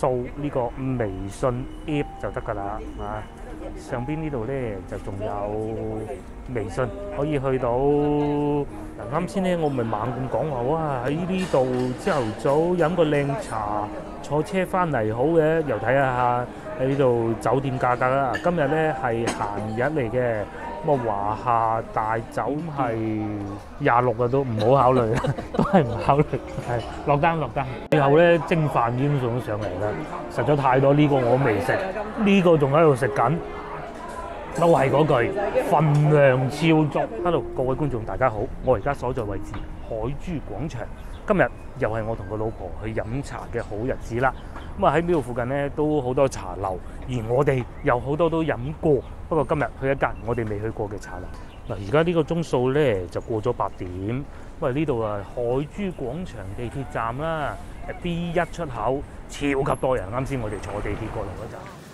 掃呢個微信 app 就得㗎啦，啊！上邊呢度咧就仲有微信可以去到。嗱啱先咧，我咪猛咁講話，哇！喺呢度朝頭早飲個靚茶，坐車翻嚟好嘅，又睇下喺呢度酒店價格啦。今日咧係閒日嚟嘅。咁啊，華夏大酒係廿六啊，都唔好考慮啦，都係唔考慮，係落單落單。最後咧蒸飯已經送咗上嚟啦，實在太多呢、個我未食，呢、個仲喺度食緊，都係嗰句份量超足。Hello，各位觀眾大家好，我而家所在位置海珠廣場，今日又係我同個老婆去飲茶嘅好日子啦。咁啊喺呢度附近咧都好多茶樓，而我哋有好多都飲過。不過今日去一間我哋未去過嘅茶樓。嗱，而家呢個鐘數咧就過咗八點，喂呢度啊海珠廣場地鐵站啦，B 一出口超級多人。啱先我哋坐地鐵過嚟嗰陣。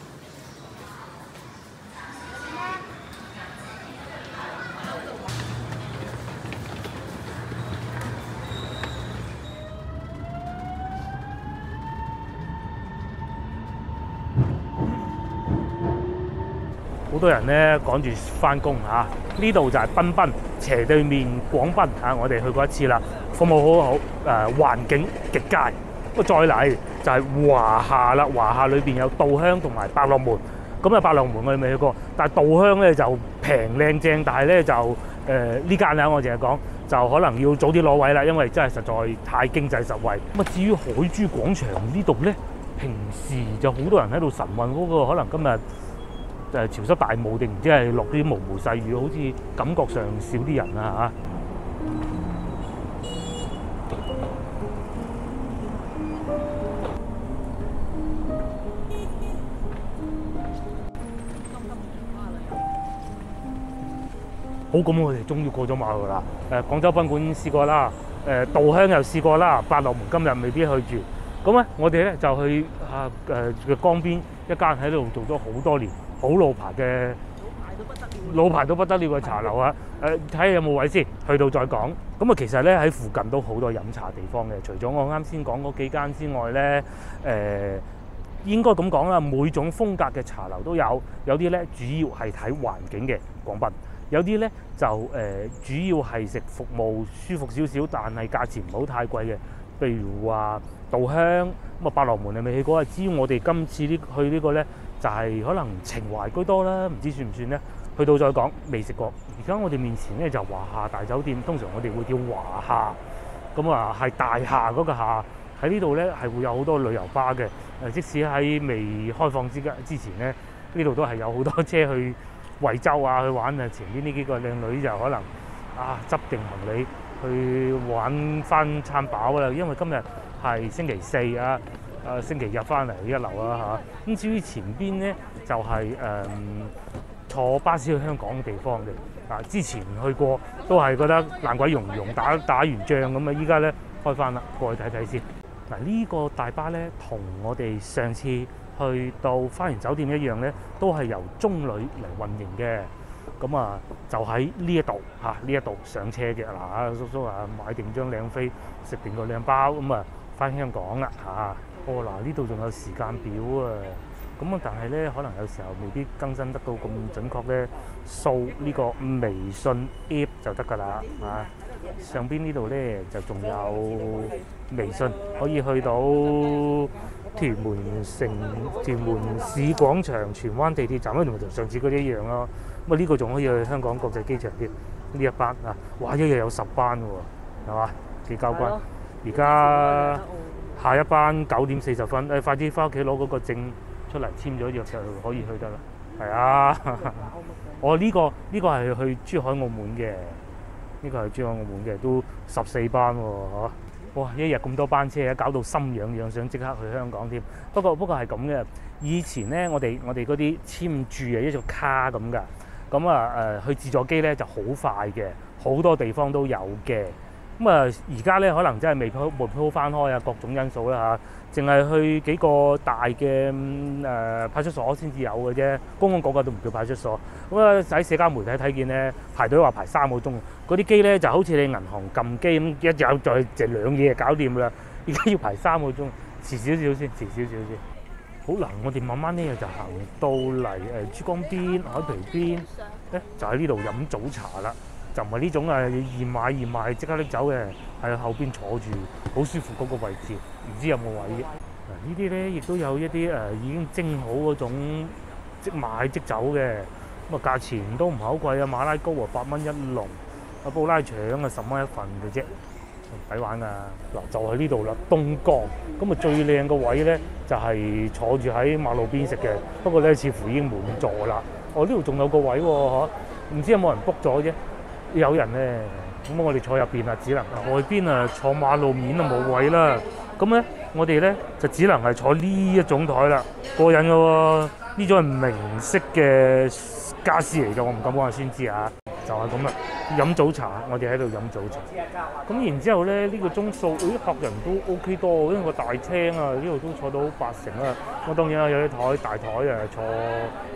多人咧趕住翻工嚇，呢度就係賓賓斜對面廣賓嚇，我哋去過一次啦，服務好好，誒、環境極佳。不過再嚟就係華夏啦，華夏裏邊有稻香同埋百樂門。咁啊，百樂門我未去過，但係稻香咧就平靚正，但係咧就誒呢間啊，我淨係講就可能要早啲攞位啦，因為真係實在太經濟實惠。咁啊，至於海珠廣場呢度咧，平時就好多人喺度晨運嗰個，可能今日。誒潮濕大霧定唔知係落啲毛毛細雨，好似感覺上少啲人啊嚇。好，咁我哋終於過咗馬路啦。誒、廣州賓館試過啦，誒、稻香又試過啦，百樂門今日未必去住。咁咧，我哋咧就去啊誒嘅江邊一間喺度做咗好多年、好老牌嘅老牌到不得了嘅茶樓啊！誒睇下有冇位先，去到再講。咁啊，其實咧喺附近都好多飲茶地方嘅，除咗我啱先講嗰幾間之外咧，誒、應該咁講啦，每種風格嘅茶樓都有，有啲咧主要係睇環境嘅廣賓，有啲咧就誒、主要係食服務舒服少少，但係價錢唔好太貴嘅，譬如話稻香咁啊，百樂門你未去過啊？至於我哋今次呢去呢個咧，就係、可能情懷居多啦，唔知算唔算咧？去到再講，未食過。而家我哋面前咧就華夏大酒店，通常我哋會叫華夏，咁啊係大夏嗰個夏。喺呢度咧係會有好多旅遊巴嘅，誒即使喺未開放之間 之前咧，呢度都係有好多車去 惠州啊去玩啊。前邊呢幾個靚女就可能啊執定行李去玩翻餐飽啦，因為今日係星期四啊，誒、星期日翻嚟一流啦嚇。咁至於前邊咧就係、誒、坐巴士去香港嘅地方嘅。啊，之前去過都係覺得爛鬼融融，打 打完仗咁啊！依家咧開翻啦，過去睇睇先。嗱，呢個大巴咧同我哋上次去到花園酒店一樣咧，都係由中旅嚟運營嘅。咁啊，就喺呢一度嚇，呢一度上車嘅嗱，叔叔啊買定張靚飛，食定個靚包，咁啊翻香港啦嚇。哦嗱，呢度仲有時間表啊！咁啊，但係咧，可能有時候未必更新得到咁準確咧，掃呢個微信 app 就得㗎啦，啊！上邊呢度咧就仲有微信可以去到屯門城、屯門市廣場、荃灣地鐵站咧，同上次嗰啲一樣咯。咁啊，呢個仲可以去香港國際機場添，呢一班啊，哇！一日有十班喎，係嘛？幾交關？而家下一班九點四十分，誒、快啲翻屋企攞嗰個證出嚟簽咗約就可以去得啦。係啊，我呢、個呢、個係去珠海澳門嘅，呢、個係珠海澳門嘅，都十四班喎、嚇哇！一日咁多班車，搞到心癢癢，想即刻去香港添。不過不過係咁嘅，以前咧我哋我哋嗰啲簽注啊，一張卡咁㗎。咁啊誒去自助機咧就好快嘅，好多地方都有嘅。咁啊而家咧可能真係未鋪未鋪翻開啊，各種因素啦嚇，淨係去幾個大嘅誒、呃派出所先至有嘅啫，公公嗰個都唔叫派出所。咁啊喺社交媒體睇見咧排隊話排三個鐘，嗰啲機咧就好似你銀行撳機咁，一有就就兩嘢搞掂啦。而家要排三個鐘，遲少少先，遲少少先。好嗱，我哋慢慢呢就行到嚟誒珠江邊、海皮邊咧，就喺呢度飲早茶啦。就唔係呢種誒現買現賣即刻拎走嘅，喺後邊坐住好舒服嗰個位置，唔知有冇位？嗱呢啲咧亦都有一啲誒已經蒸好嗰種即買即走嘅，咁啊價錢都唔係好貴啊，馬拉糕啊八蚊一籠，啊布拉腸啊十蚊一份嘅啫，唔抵玩㗎！嗱就喺呢度啦，東江咁啊最靚個位咧就係坐住喺馬路邊食嘅，不過咧似乎已經滿座啦。哦呢度仲有個位喎，唔知有冇人 book 咗啫？有人咧，咁我哋坐入邊啊，只能外邊啊坐馬路面啊冇位啦。咁咧，我哋咧就只能係坐呢一種台啦，過癮嘅喎。呢種係明式嘅家私嚟嘅，我唔敢講，先知啊。就係咁啦，飲早茶，我哋喺度飲早茶。咁然之後咧，呢個鐘數，誒客人都 OK 多，因為個大廳啊，呢度都坐到八成啦。我當然啦，有啲台大台啊，坐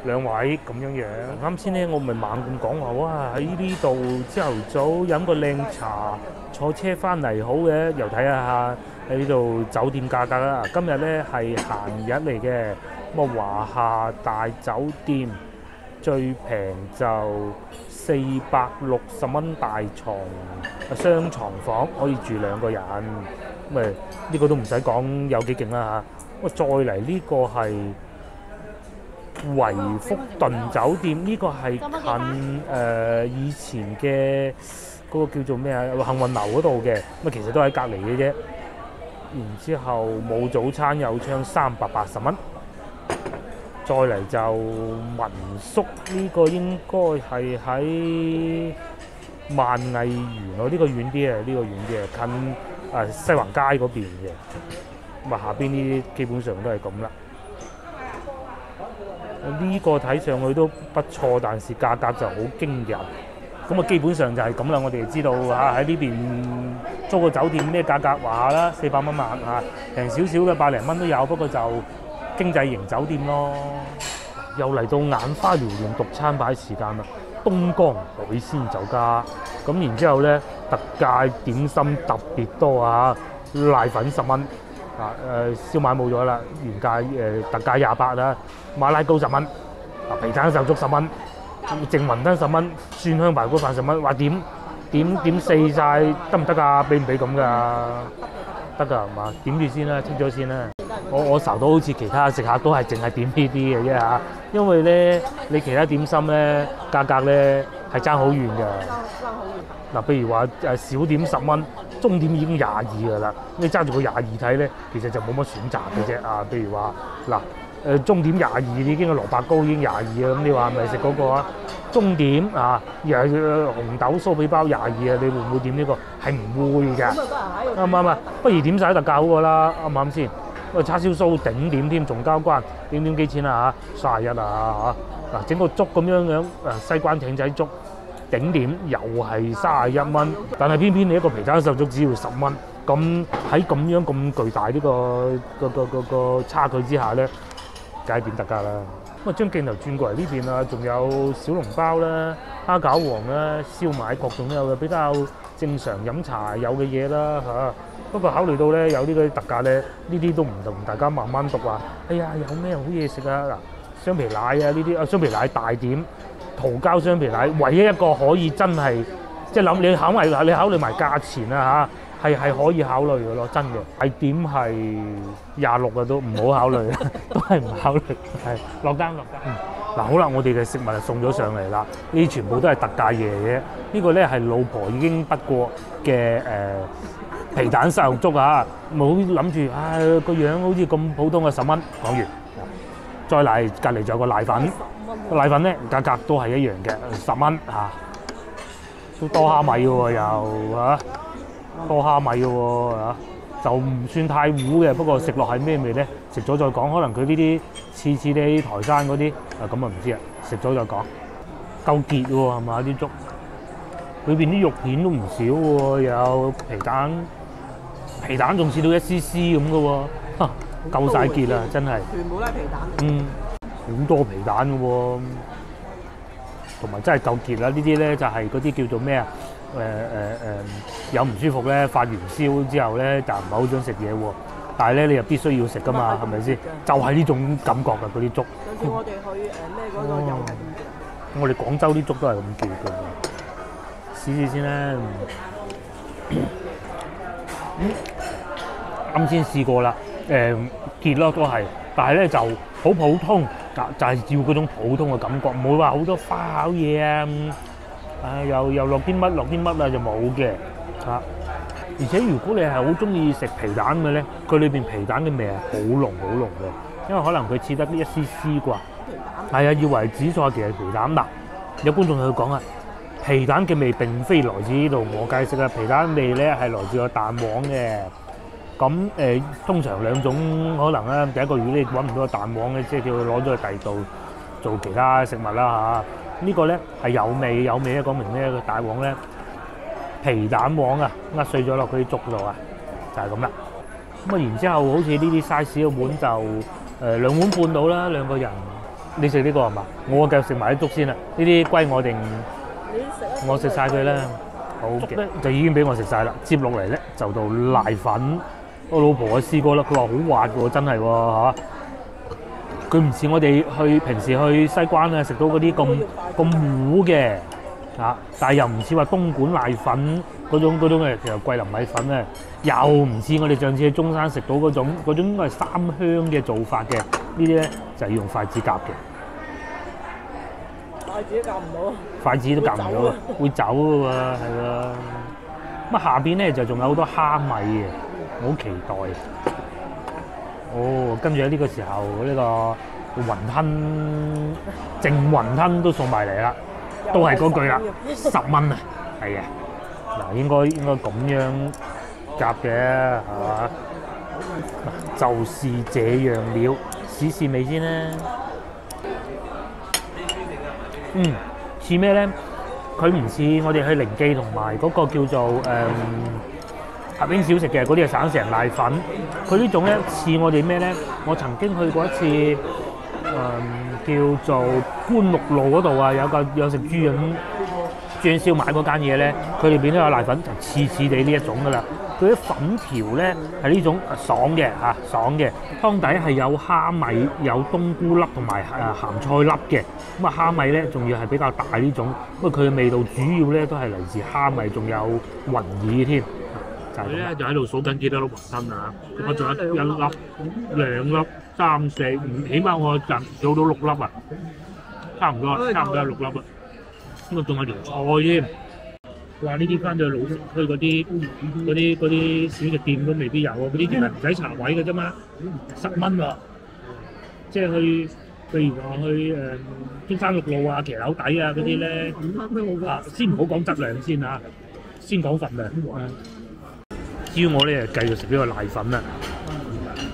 兩位咁樣樣。啱先咧，我咪猛咁講話，哇！喺呢度朝頭早飲個靚茶，坐車翻嚟好嘅，又睇下喺呢度酒店價格啦。今日咧係閒日嚟嘅，咁啊華夏大酒店最平就〜四百六十蚊大床，雙床房可以住兩個人，咁誒呢個都唔使講有幾勁啦嚇。咁再嚟呢個係維福頓酒店，呢、這個係近誒、以前嘅嗰個叫做咩啊幸運樓嗰度嘅，咁其實都喺隔離嘅啫。然之後冇早餐有窗，三百八十蚊。再嚟就民宿，呢個應該係喺萬藝園咯，呢個遠啲啊，呢個遠啲啊，近啊西環街嗰邊嘅。咁啊下邊呢啲基本上都係咁啦。呢個睇上去都不錯，但是價格就好驚人。咁啊基本上就係咁啦，我哋知道嚇喺呢邊租個酒店咩價格話啦，四百蚊晚嚇，平少少嘅百零蚊都有，不過就〜經濟型酒店咯，又嚟到眼花撩亂獨餐牌時間啦！東江海鮮酒家，咁然之後咧特價點心特別多啊！瀨粉十蚊，啊誒燒賣冇咗啦，原價誒特價廿八啦，馬拉糕十蚊，啊皮蛋瘦粥十蚊，淨雲吞十蚊，蒜香排骨飯十蚊，話點點點四曬得唔得㗎？俾唔俾咁㗎？得㗎係嘛？點住先啦，清咗先啦。我我受到好似其他食客都係淨係點呢啲嘅啫嚇，因為咧你其他點心咧價格咧係爭好遠㗎。嗱，譬如話誒小點十蚊，中點已經廿二㗎啦。你揸住個廿二睇咧，其實就冇乜選擇嘅啫啊。譬如話嗱誒中點廿二已經個蘿蔔糕已經廿二啊，咁你話係咪食嗰個啊？中點啊又係紅豆酥皮包廿二啊，你會唔會點呢個？係唔會㗎。啱唔啱啊？不如點晒特價好過啦，啱唔啱先？喂，叉燒酥頂點添，仲交關，點點幾錢啊嚇？卅一啊嚇！嗱，整個粥咁樣樣，誒西關艇仔粥頂點又係卅一蚊，但係偏偏你一個皮蛋瘦粥只要十蚊，咁喺咁樣咁巨大呢個個個個個差距之下咧，梗係點特價啦！咁啊，將鏡頭轉過嚟呢邊啊，仲有小籠包啦、蝦餃王啦、燒賣各種都有嘅比較正常飲茶有嘅嘢啦嚇。不過考慮到咧有呢個特價咧，呢啲都唔同大家慢慢讀話。哎呀，有咩好嘢食啊？嗱，雙皮奶啊呢啲啊，雙皮奶大點，桃膠雙皮奶，唯一一個可以真係即係諗你考埋你考慮埋價錢啊嚇，係係可以考慮嘅咯，真嘅。係點係廿六啊都唔好考慮，都係唔考慮。係落單落單。嗱好啦，我哋嘅食物就送咗上嚟啦，呢啲全部都係特價嘢嘅。呢個咧係老婆已經不過嘅誒。皮蛋瘦肉粥啊！冇諗住啊個樣好似咁普通嘅十蚊。講完，再嚟隔離仲有個奶粉，個瀨粉咧價格都係一樣嘅十蚊嚇，都多蝦米嘅喎又嚇，多蝦米嘅喎嚇，就唔算太糊嘅。不過食落係咩味咧？食咗再講。可能佢呢啲似似啲台山嗰啲啊，咁啊唔知啊。食咗再講。夠結喎係嘛啲粥？裏邊啲肉片都唔少喎，有皮蛋。皮蛋仲似到一絲絲咁嘅喎，夠晒結啦，真係。全部都係皮蛋。嗯，好多皮蛋嘅喎，同埋真係夠結啦。呢啲咧就係嗰啲叫做咩啊？誒誒誒，有唔舒服咧，發完燒之後咧就唔係好想食嘢喎。但係咧你又必須要食噶嘛，係咪先？就係呢種感覺㗎，嗰啲粥。上次我哋去誒咩嗰個又係。我哋廣州啲粥都係咁叫嘅。試試先啦。啱先試過啦，誒結咯都係，但係咧就好普通，就就係要嗰種普通嘅感覺，唔會話好多花巧嘢啊，啊又又落啲乜落啲乜啊就冇嘅嚇。而且如果你係好中意食皮蛋嘅咧，佢裏邊皮蛋嘅味係好濃好濃嘅，因為可能佢切得一絲絲啩。係啊，以為紫菜其實皮蛋嗱，有觀眾同佢講啊，皮蛋嘅味並非來自呢度，我解釋啊，皮蛋味咧係來自個蛋黃嘅。咁誒、呃，通常兩種可能咧，第一個如果你揾唔到個蛋黃嘅，即係叫佢攞咗去第二度做其他食物啦嚇。呢個咧係有味有味咧，講明咧個蛋黃咧皮蛋黃啊，壓碎咗落佢啲粥度啊，就係咁啦。咁啊，然之後好似呢啲 size 嘅碗就誒、呃、兩碗半到啦，兩個人。你食呢個係嘛？我繼續食埋啲粥先啦。呢啲歸我定你食啊？我食晒佢啦。好嘅，就已經俾我食晒啦。接落嚟咧就到瀨粉。我老婆啊試過啦，佢話好滑喎，真係喎嚇。佢唔似我哋去平時去西關啊食到嗰啲咁咁糊嘅嚇，但係又唔似話東莞瀨粉嗰種嗰種嘅，其實桂林米粉咧，又唔似我哋上次喺中山食到嗰種嗰種應該係三香嘅做法嘅。呢啲咧就係用筷子夾嘅。筷子都夾唔到。筷子都夾唔到啊，會走嘅喎，係喎。咁啊下邊咧就仲有好多蝦米嘅，我好期待。哦，跟住喺呢個時候呢、個雲吞淨雲吞都送埋嚟啦，都係嗰句啦，十蚊啊，係啊。嗱，應該應該咁樣夾嘅係嘛？嗱，就是這樣了，試試味先啦。嗯，似咩咧？佢唔似我哋去靈記同埋嗰個叫做誒合英小食嘅嗰啲係省城瀨粉，佢呢種咧似我哋咩咧？我曾經去過一次誒、叫做官木路嗰度啊，有個有食豬膶豬燒賣嗰間嘢咧，佢裏邊都有瀨粉，就似似地呢一種噶啦。佢啲粉條咧係呢種爽嘅嚇，爽嘅湯底係有蝦米、有冬菇粒同埋誒鹹菜粒嘅。咁啊蝦米咧仲要係比較大呢種，不過佢嘅味道主要咧都係嚟自蝦米，仲有雲耳添。就係佢咧就喺度數緊幾多粒雲吞啊！我仲有一粒、兩粒、三四五，起碼我就數到六粒啊！差唔多啊，差唔多有六粒啊！咁啊仲有條菜添。話！呢啲翻到老城區嗰啲嗰啲嗰啲小食店都未必有喎，嗰啲店係唔使查位嘅啫嘛，十蚊喎。即係去，譬如話去誒中山六路啊、騎樓底啊嗰啲咧，啊先唔好講質量先啊，先講份量。至於我咧，繼續食呢個奶粉啦，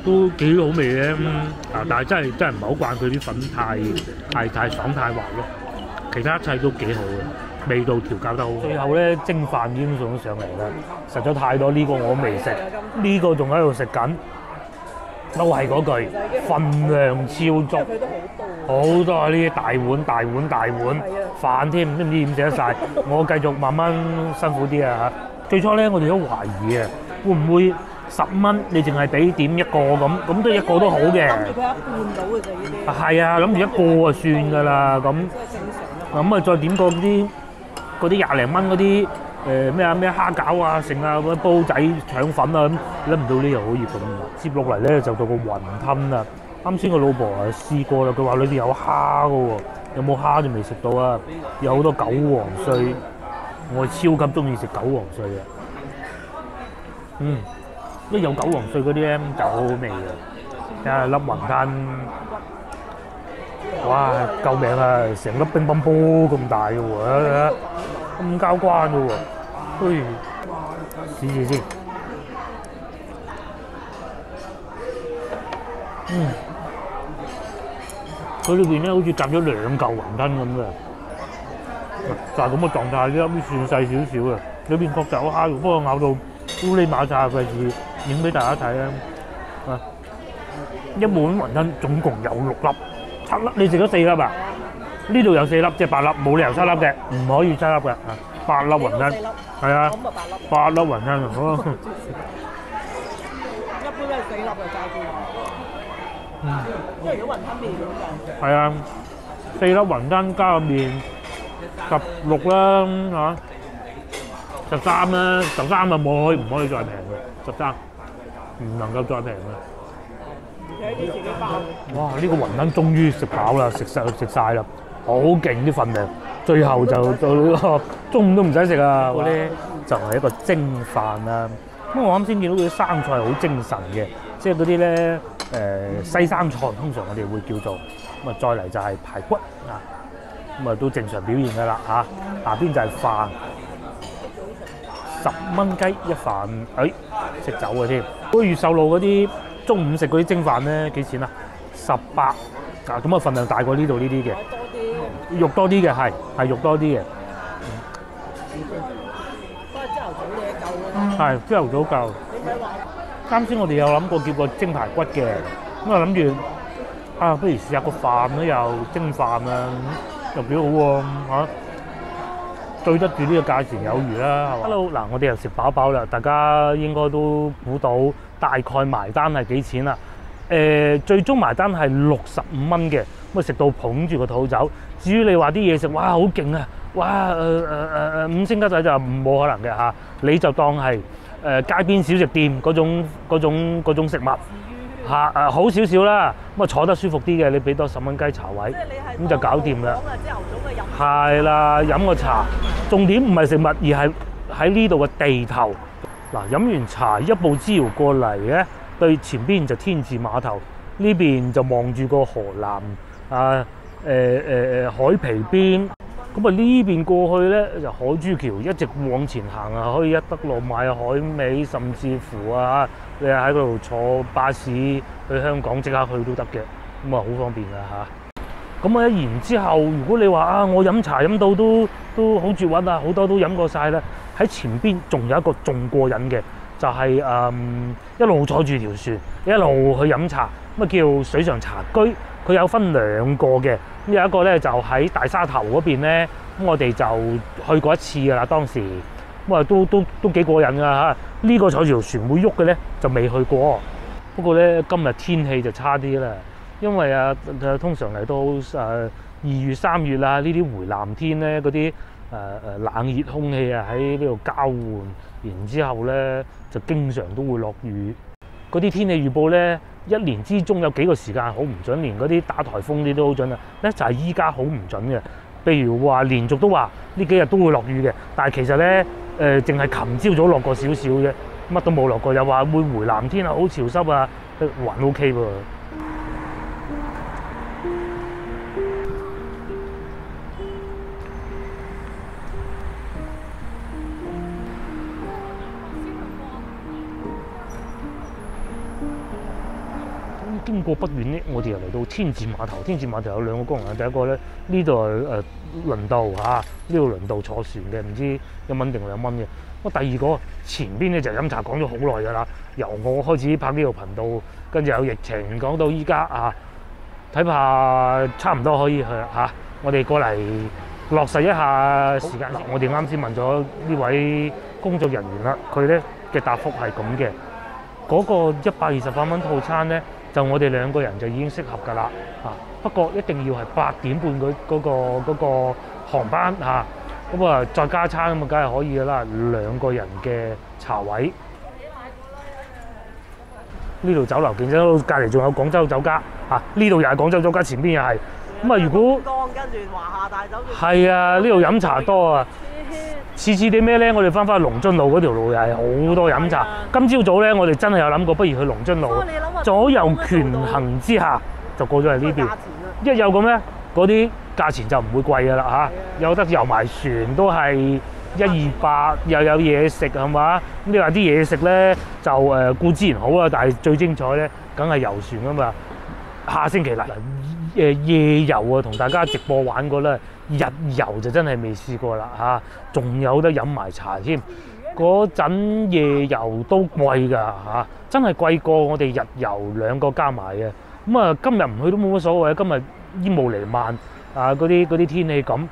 都幾好味嘅。嗯啊，但係真係真係唔係好慣佢啲粉太太太爽太滑咯。其他一切都幾好嘅，味道調教得好。最後咧蒸飯已經送咗上嚟啦，實在太多呢、個我未食，呢、個仲喺度食緊，都係嗰句份量超足，好多。啊！呢啲大碗大碗大碗飯添，都唔知點食得晒。我繼續慢慢辛苦啲啊嚇。最初咧，我哋都懷疑啊，會唔會十蚊你淨係俾點一個咁，咁都一個都好嘅。諗住佢一半到嘅啫，呢啲。係啊，諗住一個就算㗎啦，咁。咁啊，再點個嗰啲嗰啲廿零蚊嗰啲誒咩啊咩蝦餃啊，剩啊咁煲仔腸粉啊咁，諗唔到呢又好熱咁。接落嚟咧就到個雲吞啦。啱先個老婆啊試過啦，佢話裏邊有蝦嘅喎，有冇蝦就未食到啊？有好多韭黃碎，我超級中意食韭黃碎嘅。嗯，一有九黃碎嗰啲咧就好好味嘅。睇下粒雲吞。哇！救命啊！成粒乒乓波咁大嘅喎，咁交關嘅喎，嘿，試試先。嗯，佢裏邊咧好似夾咗兩嚿雲吞咁嘅，就係咁嘅狀態，呢粒算細少少嘅，裏邊確實有蝦肉，不過咬到烏哩馬扎，費事影俾大家睇啊！啊，一碗雲吞總共有六粒。七粒，你食咗四粒啊？呢度有四粒，即係八粒，冇理由七粒嘅，唔可以七粒嘅。啊，八粒雲吞，係啊，八粒。八粒雲吞，好。一般般都係四粒嘅齋邊，嗯，即係如果雲吞麵咁就係啊，四粒雲吞加個面，十六啦嚇，十三啦，十三啊冇可以唔可以再平嘅，十三唔能夠再平嘅。哇！呢、個雲吞終於食飽啦，食晒食曬啦，好勁啲份量。最後就到中午都唔使食啊！嗰啲就係一個蒸飯啦。咁我啱先見到佢啲生菜好精神嘅，即係嗰啲咧誒西生菜，通常我哋會叫做咁啊。再嚟就係排骨啊，咁啊都正常表現㗎啦嚇。下邊就係飯，十蚊雞一飯，誒食走嘅添。嗰個越秀路嗰啲中午食嗰啲蒸飯咧幾錢啊？十八啊，咁啊份量大過呢度呢啲嘅，肉多啲嘅係係肉多啲嘅，不過朝頭早嘢夠啦。係朝頭早夠。啱先我哋有諗過叫個蒸排骨嘅，咁啊諗住啊，不如試下個飯啦，又蒸飯啊，又幾好喎嚇，對得住呢個價錢有餘啦，？Hello，嗱，我哋又食飽飽啦，大家應該都估到大概埋單係幾錢啦？誒、最終埋單係六十五蚊嘅，咁啊食到捧住個肚走。至於你話啲嘢食，哇好勁啊！哇誒誒誒誒五星級仔就冇可能嘅嚇，你就當係誒、街邊小食店嗰種嗰種嗰種食物嚇誒、好少少啦，咁啊坐得舒服啲嘅，你俾多十蚊雞茶位咁就搞掂啦。講啊，朝頭早嘅飲。係啦，飲個茶，重點唔係食物，而係喺呢度嘅地頭。嗱，飲完茶一步之遙過嚟咧，對前邊就天字碼頭，呢邊就望住個河南啊誒誒誒海皮邊。咁啊呢邊過去咧就海珠橋，一直往前行啊，可以一德路買海味，甚至乎啊，你喺嗰度坐巴士去香港即刻去都得嘅，咁啊好方便噶嚇。咁啊，然之後，如果你話啊，我飲茶飲到都都好絕韻啊，好多都飲過晒啦。喺前邊仲有一個仲過癮嘅，就係、嗯一路坐住條船，一路去飲茶，咁啊叫水上茶居。佢有分兩個嘅，咁有一個咧就喺大沙頭嗰邊咧，咁我哋就去過一次㗎啦，當時咁啊都都都幾過癮㗎嚇。呢、個坐住條船會喐嘅咧就未去過，不過咧今日天氣就差啲啦。因為啊，通常嚟到誒二月三月啦，呢啲回南天咧，嗰啲誒誒冷熱空氣啊喺呢度交換，然之後咧就經常都會落雨。嗰啲天氣預報咧，一年之中有幾個時間好唔準，連嗰啲打颱風啲都好準啊。咧就係依家好唔準嘅，譬如話連續都話呢幾日都會落雨嘅，但係其實咧誒淨係琴朝早落過少少啫，乜都冇落過，又話會回南天啊，好潮濕啊，還 OK 喎。經過不遠呢，我哋又嚟到天字碼頭。天字碼頭有兩個功能，第一個咧呢度係誒輪渡嚇，呢度輪渡坐船嘅，唔知一蚊定兩蚊嘅。咁第二個前邊咧就飲茶講咗好耐㗎啦，由我開始拍呢個頻道，跟住有疫情講到依家啊，睇怕差唔多可以去啦嚇、我哋過嚟落實一下時間。嗱，我哋啱先問咗呢位工作人員啦，佢咧嘅答覆係咁嘅。嗰個一百二十八蚊套餐咧，就我哋兩個人就已經適合㗎啦嚇。不過一定要係八點半嗰嗰個嗰個航班嚇，咁啊再加餐咁啊，梗係可以㗎啦。兩個人嘅茶位，呢度酒樓見到隔離仲有廣州酒家嚇，呢度又係廣州酒家，前邊又係。咁啊，如果江跟住華夏大酒店。係啊，呢度飲茶多啊。次次啲咩咧？我哋翻返去龍津路嗰條路又係好多飲茶。今朝早咧，我哋真係有諗過，不如去龍津路左右權衡之下，就過咗嚟呢邊。一有咁咧，嗰啲價錢就唔會貴㗎啦嚇，有得遊埋船都係一二百，又有嘢食係嘛？咁你話啲嘢食咧就誒固之然好啦，但係最精彩咧，梗係遊船啊嘛。下星期嚟誒夜遊啊，同大家直播玩過啦，日遊就真係未試過啦嚇，仲有得飲埋茶添。嗰陣夜遊都貴㗎嚇，真係貴過我哋日遊兩個加埋嘅。咁啊，今日唔去都冇乜所謂，今日煙霧彌漫啊，嗰啲嗰啲天氣咁。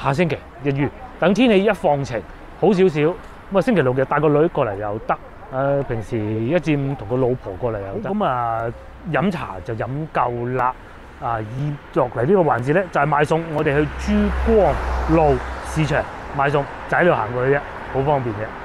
下星期日月等天氣一放晴，好少少。咁啊，星期六日帶個女過嚟又得誒、平時一至五同個老婆過嚟又得。咁啊飲茶就飲夠啦。啊，以落嚟呢個環節咧就係、買餸，我哋去珠江路市場買餸，就喺度行過去啫，好方便嘅。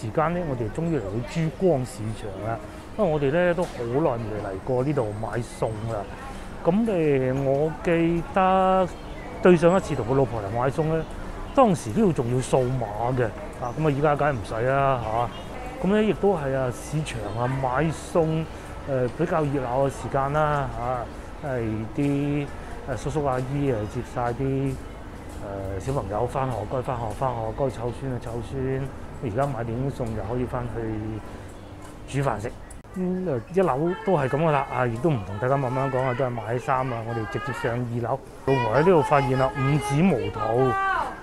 時間咧，我哋終於嚟到珠江市場啦。因為我哋咧都好耐未嚟過呢度買餸啦。咁誒，我記得對上一次同個老婆嚟買餸咧，當時呢度仲要掃碼嘅。啊，咁啊，而家梗係唔使啦嚇。咁咧亦都係啊，市場啊買餸誒、比較熱鬧嘅時間啦嚇。係啲叔叔阿姨誒接晒啲誒小朋友翻學，該翻學翻學，該湊孫啊湊孫。而家買點餸就可以翻去煮飯食。一樓都係咁噶啦，啊亦都唔同大家慢慢講啊，都係買衫啊。我哋直接上二樓，老婆喺呢度發現啦，五指毛肚，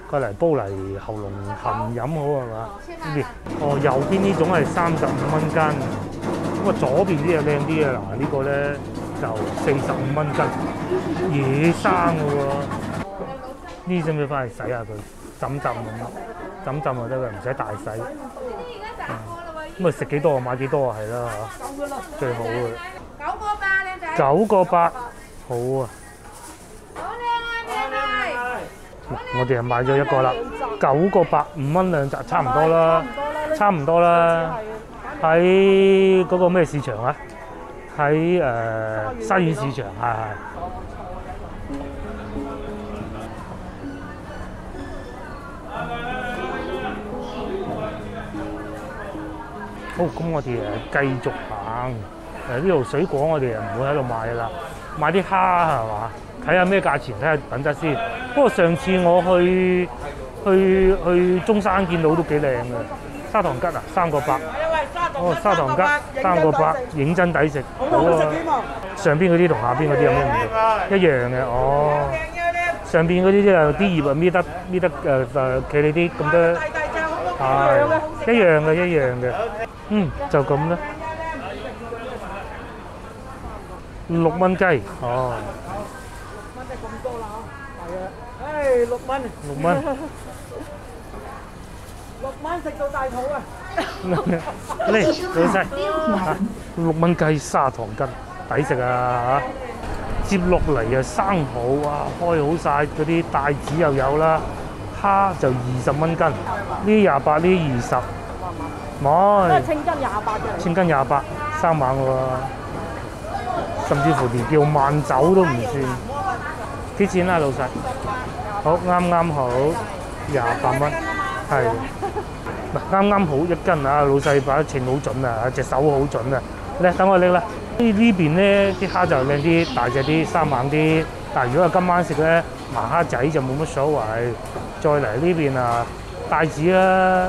過嚟煲嚟喉嚨含飲好係嘛？呢邊哦右邊呢種係三十五蚊斤，咁啊左邊啲就靚啲啊嗱，呢個咧就四十五蚊斤，野生嘅喎。呢使唔使翻去洗下佢，浸浸咁，浸浸就得啦，唔使大洗。咁啊食幾多啊買幾多啊，係啦嚇，最好嘅。九個八靚仔，九個八，好啊！好靚啊靚仔，我哋係買咗一個啦，九個八，五蚊兩集，差唔多啦，差唔多啦。喺嗰個咩市場啊？喺誒、西魚市場，係係。好，咁我哋誒繼續行。誒呢度水果我哋誒唔會喺度買啦，買啲蝦係嘛？睇下咩價錢，睇下品質先。不過上次我去去去中山見到都幾靚嘅，砂糖桔啊，三個八。哦，砂糖桔三個八，認真抵食，好啊！上邊嗰啲同下邊嗰啲有咩唔同？一樣嘅，哦。上邊嗰啲即係啲葉啊搣得搣得誒誒企你啲咁多，係一樣嘅一樣嘅。嗯，就咁啦。六蚊雞，哦，蚊真係咁多啦係啊，唉，六蚊，六蚊。六蚊食到大肚啊！嚟老細，嚇 六蚊雞砂糖筋，抵食啊嚇！接落嚟啊生蠔啊，開好晒嗰啲帶子又有啦，蝦就二十蚊斤，呢廿八呢二十，都冇係清斤廿八嘅。千斤廿八，生猛嘅喎，甚至乎連叫慢走都唔算。幾錢啊老細？好啱啱好廿八蚊，係。嗱，啱啱好一斤啊！老細把稱好準啊，隻手好準啊！咧，等我拎啦。呢呢邊咧啲蝦就靚啲，大隻啲，生猛啲。但係如果係今晚食咧，麻蝦仔就冇乜所謂。再嚟呢邊啊，帶子啦，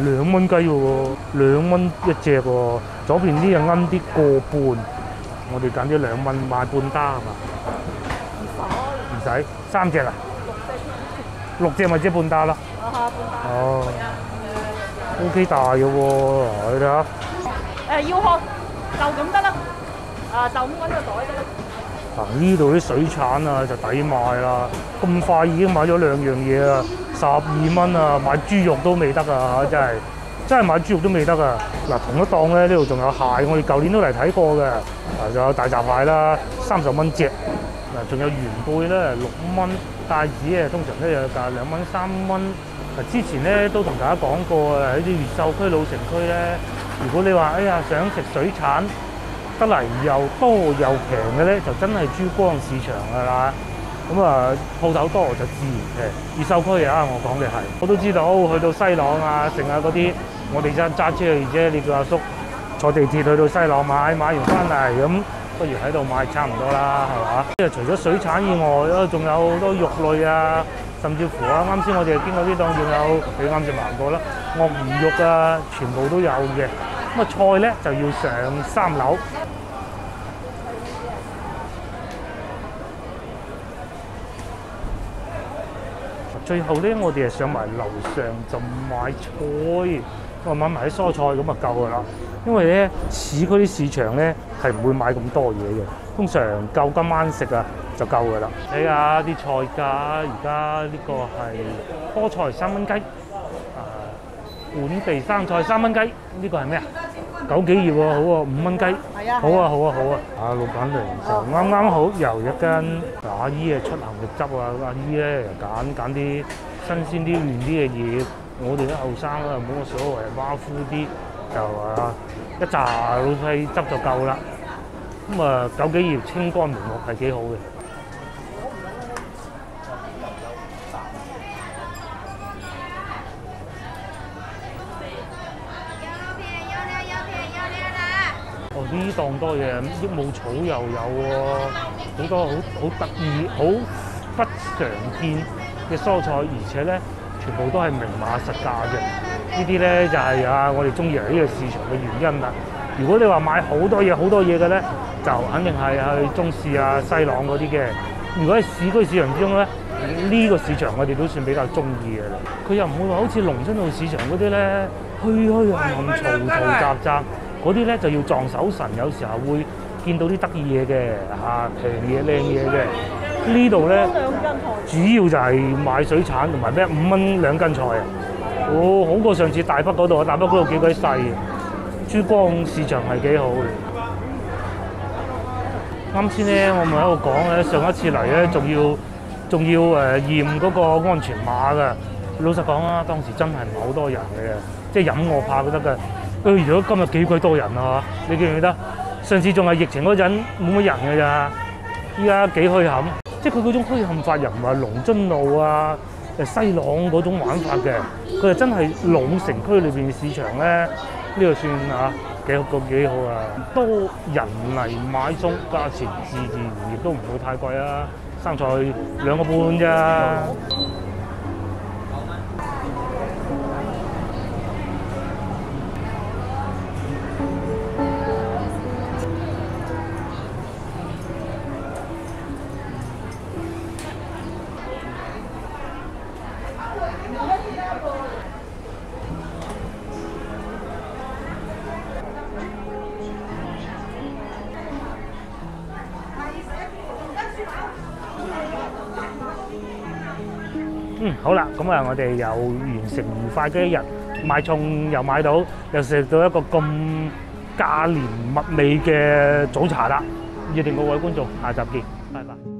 誒、兩蚊雞喎，兩蚊一隻喎。左邊啲就啱啲個半，我哋揀啲兩蚊買半打係嘛？唔使三隻啊，六隻咪即半打咯。哦，O K 大嘅喎，你睇下。誒要學就咁得啦，啊就咁揾個袋得啦。嗱，呢度啲水產啊就抵買啦，咁快已經買咗兩樣嘢啦，十二蚊啊，買豬肉都未得啊，真係真係買豬肉都未得啊！嗱，同一檔咧，呢度仲有蟹，我哋舊年都嚟睇過嘅，嗱，仲有大閘蟹啦，三十蚊隻，嗱，仲有元貝咧六蚊，帶子啊通常都有價兩蚊三蚊。之前咧都同大家講過啊，喺啲越秀區、老城區咧，如果你話哎呀想食水產，得嚟又多又平嘅咧，就真係珠江市場㗎啦。咁啊，鋪頭多就自然嘅。越秀區啊，我講嘅係，我都知道去到西朗啊、剩啊嗰啲，我哋揸揸車去啫。你叫阿叔坐地鐵去到西朗買，買完翻嚟咁不如喺度買差唔多啦，係嘛？即係除咗水產以外，都仲有好多肉類啊，甚至乎啊，啱先我哋經過呢檔仲有你啱先行過啦，鱷魚肉啊，全部都有嘅。咁啊菜咧就要上三樓。最後咧，我哋係上埋樓上就買菜，我買埋啲蔬菜咁啊夠噶啦。因為咧市區啲市場咧係唔會買咁多嘢嘅，通常夠今晚食啊就夠噶啦。睇下啲菜價，而家呢個係菠菜三蚊雞，啊本地生菜三蚊雞，呢、個係咩啊？九幾葉喎，好喎，五蚊雞。好啊，好啊，好啊！啊，老闆娘就啱啱好由一間阿姨啊出行嘅汁啊，阿姨咧又揀揀啲新鮮啲、嫩啲嘅嘢。我哋啲後生啊，冇乜所謂，馬虎啲就啊一紮老細汁就夠啦。咁啊，九幾葉清乾明目係幾好嘅。當，多嘢，益母草又有喎、好多好好得意、好不常見嘅蔬菜，而且咧全部都係明碼實價嘅。呢啲咧就係、啊，我哋中意嚟呢個市場嘅原因啦。如果你話買好多嘢、好多嘢嘅咧，就肯定係去中市啊、西朗嗰啲嘅。如果喺市區市場之中咧，呢、個市場我哋都算比較中意嘅啦。佢又唔會話好似農村路市場嗰啲咧，虛虛冚冚、嘈嘈雜雜。嗰啲咧就要撞手神，有時候會見到啲得意嘢嘅嚇，平嘢靚嘢嘅。呢度咧。主要就係賣水產同埋咩五蚊兩斤菜啊！哦，好過上次大北嗰度啊！大北嗰度幾鬼細，珠江市場係幾好嘅。啱先咧，我咪喺度講咧，上一次嚟咧，仲要仲要誒驗嗰個安全碼㗎。老實講啊，當時真係唔係好多人嘅，即係飲我怕都得㗎。如果今日幾鬼多人啊！你記唔記得？上次仲係疫情嗰陣冇乜人㗎咋，依家幾虛冚。即係佢嗰種虛冚法又唔係龍津路啊、西朗嗰種玩法嘅，佢係真係老城區裏邊嘅市場咧，呢、個算啊幾好個幾好啊！多人嚟買餸，價錢自然亦都唔會太貴啊，生菜兩個半咋。今日，我哋又完成愉快嘅一日，買餸又買到，又食到一個咁價廉物美嘅早茶啦！預定各位觀眾，下集見，拜拜。